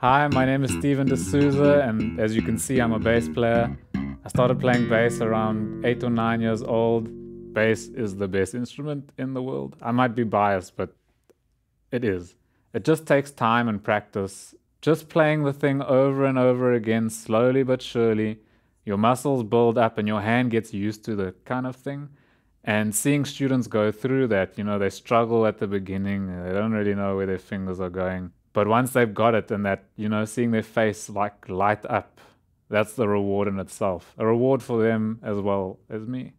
Hi, my name is Stephen D'Souza, and as you can see, I'm a bass player. I started playing bass around eight or nine years old. Bass is the best instrument in the world. I might be biased, but it is. It just takes time and practice. Just playing the thing over and over again, slowly but surely, your muscles build up and your hand gets used to the kind of thing. And seeing students go through that, you know, they struggle at the beginning, they don't really know where their fingers are going. But once they've got it and that, you know, seeing their face like light up, that's the reward in itself. A reward for them as well as me.